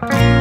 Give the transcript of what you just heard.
Bye.